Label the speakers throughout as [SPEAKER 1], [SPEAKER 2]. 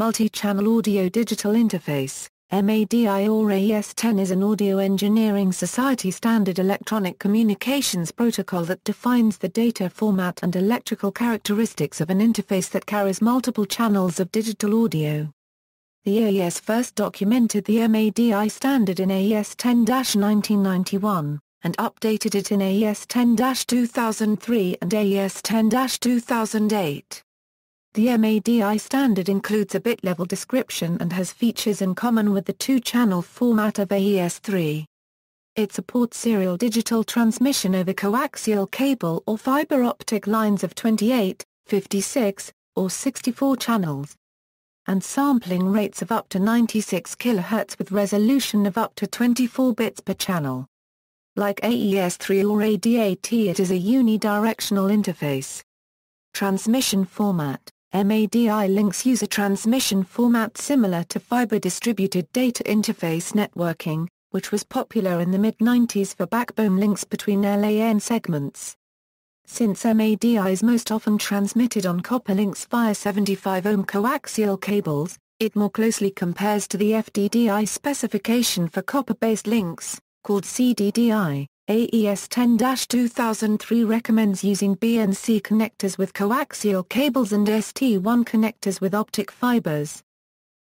[SPEAKER 1] Multi-Channel Audio Digital Interface, MADI or AES-10 is an Audio Engineering Society standard electronic communications protocol that defines the data format and electrical characteristics of an interface that carries multiple channels of digital audio. The AES first documented the MADI standard in AES 10-1991, and updated it in AES 10-2003 and AES 10-2008. The MADI standard includes a bit-level description and has features in common with the two-channel format of AES-3. It supports serial digital transmission over coaxial cable or fiber optic lines of 28, 56, or 64 channels, and sampling rates of up to 96 kHz with resolution of up to 24 bits per channel. Like AES-3 or ADAT it is a unidirectional interface. Transmission format MADI links use a transmission format similar to fiber distributed data interface networking, which was popular in the mid-90s for backbone links between LAN segments. Since MADI is most often transmitted on copper links via 75-ohm coaxial cables, it more closely compares to the FDDI specification for copper-based links, called CDDI. AES 10-2003 recommends using BNC connectors with coaxial cables and ST1 connectors with optic fibers.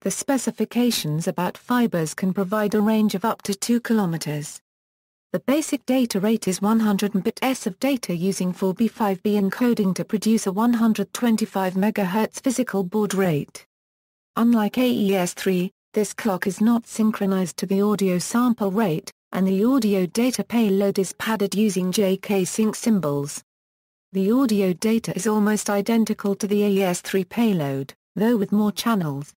[SPEAKER 1] The specifications about fibers can provide a range of up to 2 km. The basic data rate is 100 Mbps of data using 4B5B encoding to produce a 125 MHz physical baud rate. Unlike AES-3, this clock is not synchronized to the audio sample rate, and the audio data payload is padded using JK sync symbols. The audio data is almost identical to the AES-3 payload, though with more channels.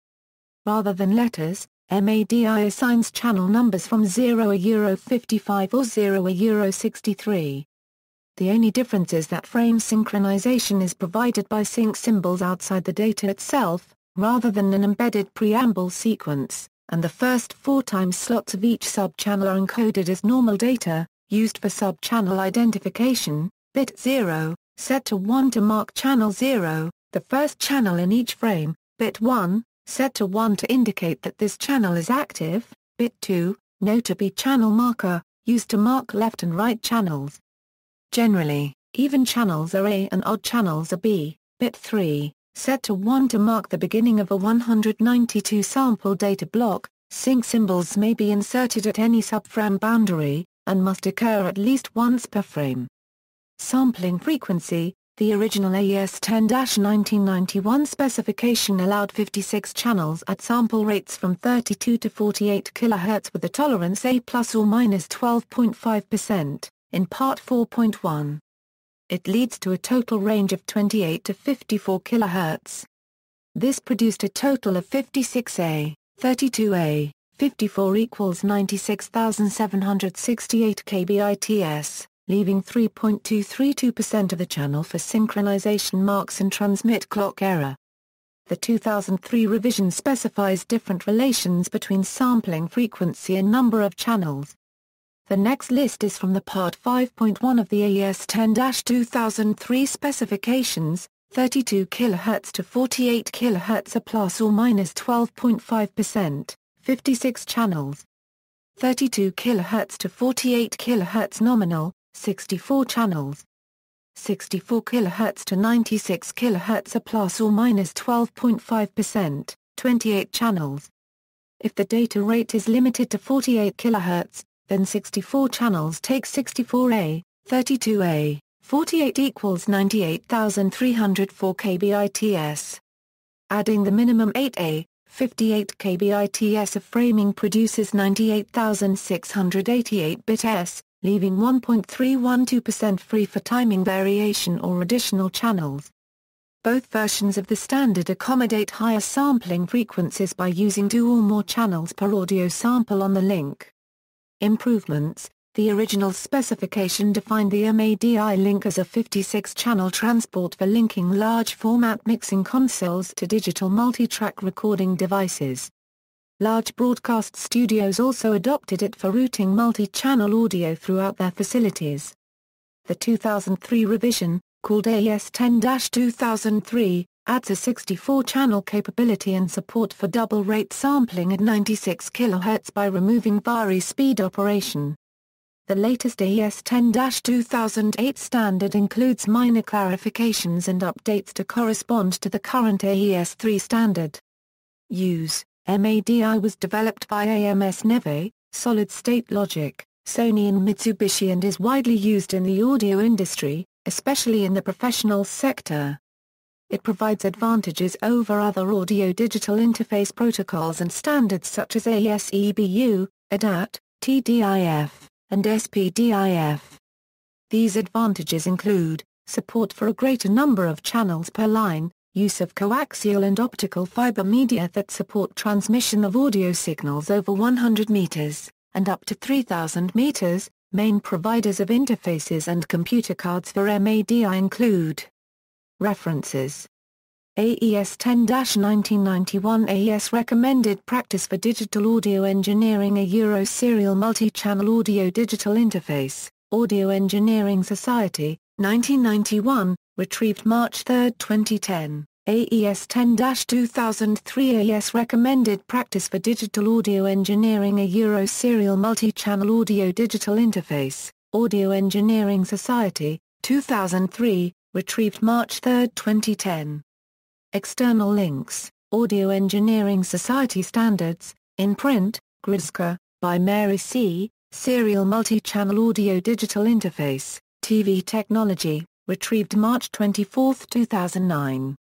[SPEAKER 1] Rather than letters, MADI assigns channel numbers from 0 a Euro 55 or 0 a Euro 63. The only difference is that frame synchronization is provided by sync symbols outside the data itself, rather than an embedded preamble sequence and the first four time slots of each sub-channel are encoded as normal data, used for sub-channel identification, bit 0, set to 1 to mark channel 0, the first channel in each frame, bit 1, set to 1 to indicate that this channel is active, bit 2, no to be channel marker, used to mark left and right channels. Generally, even channels are A and odd channels are B, bit 3, set to 1 to mark the beginning of a 192 sample data block, sync symbols may be inserted at any subframe boundary, and must occur at least once per frame. Sampling frequency The original AES 10-1991 specification allowed 56 channels at sample rates from 32 to 48 kHz with a tolerance A plus or minus 12.5%, in Part 4.1 it leads to a total range of 28 to 54 kHz. This produced a total of 56A, 32A, 54 equals 96,768 kbits, leaving 3.232% of the channel for synchronization marks and transmit clock error. The 2003 revision specifies different relations between sampling frequency and number of channels. The next list is from the Part 5.1 of the AES 10-2003 specifications, 32 kHz to 48 kHz are plus or minus 12.5%, 56 channels. 32 kHz to 48 kHz nominal, 64 channels. 64 kHz to 96 kHz are plus or minus 12.5%, 28 channels. If the data rate is limited to 48 kHz, then 64 channels take 64A, 32A, 48 equals 98,304 kbits. Adding the minimum 8A, 58 kbits of framing produces 98,688 bit S, leaving 1.312% free for timing variation or additional channels. Both versions of the standard accommodate higher sampling frequencies by using two or more channels per audio sample on the link. Improvements The original specification defined the MADI link as a 56-channel transport for linking large-format mixing consoles to digital multi-track recording devices. Large broadcast studios also adopted it for routing multi-channel audio throughout their facilities. The 2003 revision, called AES 10-2003, adds a 64-channel capability and support for double-rate sampling at 96 kHz by removing vari speed operation. The latest AES 10-2008 standard includes minor clarifications and updates to correspond to the current AES 3 standard. Use MADI was developed by AMS Neve, Solid State Logic, Sony and Mitsubishi and is widely used in the audio industry, especially in the professional sector. It provides advantages over other audio-digital interface protocols and standards such as AES-EBU, ADAT, TDIF, and SPDIF. These advantages include, support for a greater number of channels per line, use of coaxial and optical fiber media that support transmission of audio signals over 100 meters, and up to 3000 meters, main providers of interfaces and computer cards for MADI include References AES 10-1991 AES Recommended Practice for Digital Audio Engineering A Euro Serial Multi-Channel Audio Digital Interface, Audio Engineering Society, 1991, retrieved March 3, 2010. AES 10-2003 AES Recommended Practice for Digital Audio Engineering A Euro Serial Multi-Channel Audio Digital Interface, Audio Engineering Society, 2003, retrieved March 3, 2010. External links, Audio Engineering Society Standards, in print, Gryzka, by Mary C., Serial Multi-Channel Audio Digital Interface, TV Technology, retrieved March 24, 2009.